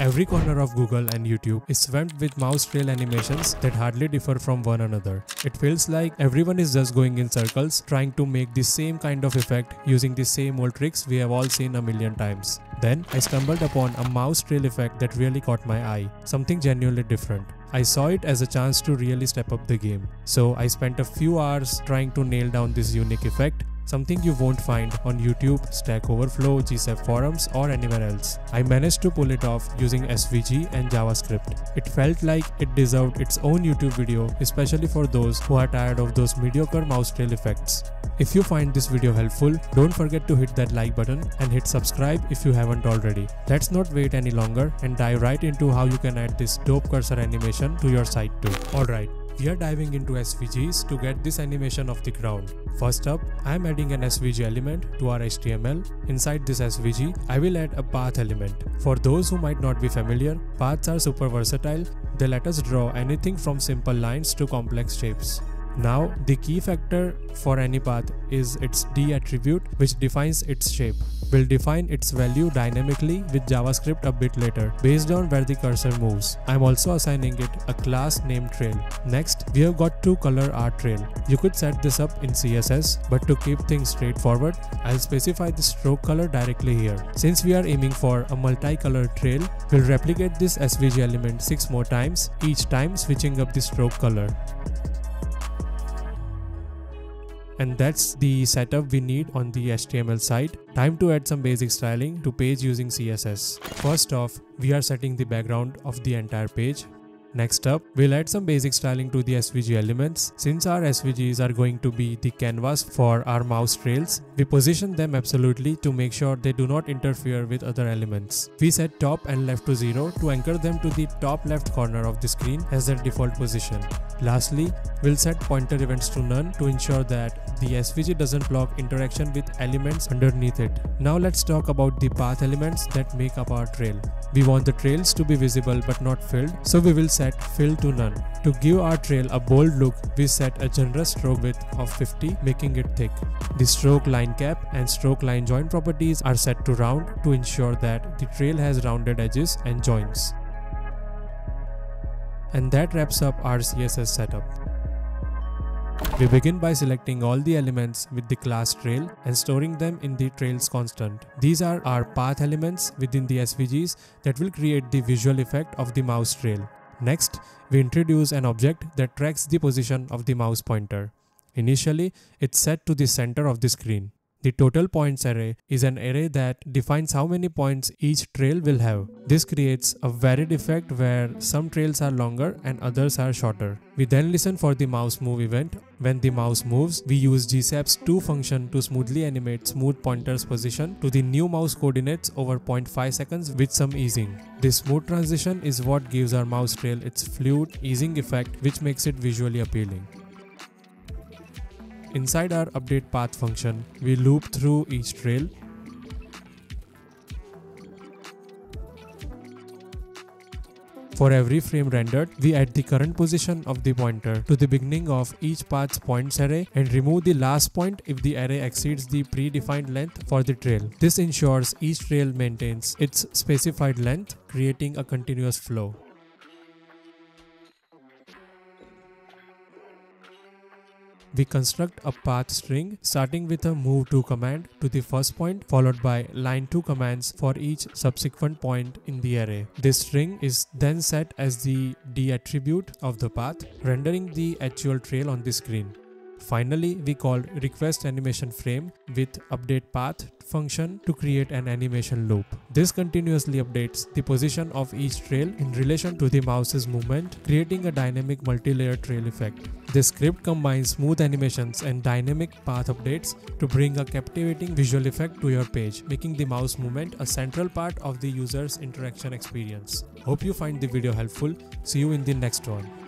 Every corner of Google and YouTube is swamped with mouse trail animations that hardly differ from one another. It feels like everyone is just going in circles trying to make the same kind of effect using the same old tricks we have all seen a million times. Then I stumbled upon a mouse trail effect that really caught my eye, something genuinely different. I saw it as a chance to really step up the game. So I spent a few hours trying to nail down this unique effect something you won't find on YouTube, Stack Overflow, GSAP forums or anywhere else. I managed to pull it off using SVG and JavaScript. It felt like it deserved its own YouTube video, especially for those who are tired of those mediocre mouse trail effects. If you find this video helpful, don't forget to hit that like button and hit subscribe if you haven't already. Let's not wait any longer and dive right into how you can add this dope cursor animation to your site too. Alright, we are diving into SVGs to get this animation off the ground. First up, I am adding an SVG element to our HTML. Inside this SVG, I will add a path element. For those who might not be familiar, paths are super versatile. They let us draw anything from simple lines to complex shapes. Now, the key factor for any path is its D attribute which defines its shape. We'll define its value dynamically with JavaScript a bit later based on where the cursor moves. I'm also assigning it a class named trail. Next, we have got to color our trail. You could set this up in CSS, but to keep things straightforward, I'll specify the stroke color directly here. Since we are aiming for a multicolor trail, we'll replicate this SVG element 6 more times, each time switching up the stroke color. And that's the setup we need on the HTML side. Time to add some basic styling to page using CSS. First off, we are setting the background of the entire page. Next up, we'll add some basic styling to the SVG elements. Since our SVGs are going to be the canvas for our mouse trails, we position them absolutely to make sure they do not interfere with other elements. We set top and left to 0 to anchor them to the top left corner of the screen as their default position. Lastly, we'll set pointer events to none to ensure that the SVG doesn't block interaction with elements underneath it. Now let's talk about the path elements that make up our trail. We want the trails to be visible but not filled, so we will set fill to none. To give our trail a bold look, we set a generous stroke width of 50 making it thick. The stroke line cap and stroke line join properties are set to round to ensure that the trail has rounded edges and joints. And that wraps up our CSS setup. We begin by selecting all the elements with the class trail and storing them in the trails constant. These are our path elements within the SVGs that will create the visual effect of the mouse trail. Next, we introduce an object that tracks the position of the mouse pointer. Initially, it's set to the center of the screen. The total points array is an array that defines how many points each trail will have. This creates a varied effect where some trails are longer and others are shorter. We then listen for the mouse move event. When the mouse moves, we use GSAP's to function to smoothly animate smooth pointer's position to the new mouse coordinates over 0.5 seconds with some easing. This smooth transition is what gives our mouse trail its fluid easing effect which makes it visually appealing. Inside our update path function, we loop through each trail. For every frame rendered, we add the current position of the pointer to the beginning of each path's points array and remove the last point if the array exceeds the predefined length for the trail. This ensures each trail maintains its specified length, creating a continuous flow. We construct a path string starting with a move to command to the first point followed by line to commands for each subsequent point in the array. This string is then set as the D attribute of the path, rendering the actual trail on the screen. Finally, we called request animation frame with update path function to create an animation loop. This continuously updates the position of each trail in relation to the mouse's movement, creating a dynamic multi-layer trail effect. This script combines smooth animations and dynamic path updates to bring a captivating visual effect to your page, making the mouse movement a central part of the user's interaction experience. Hope you find the video helpful. See you in the next one.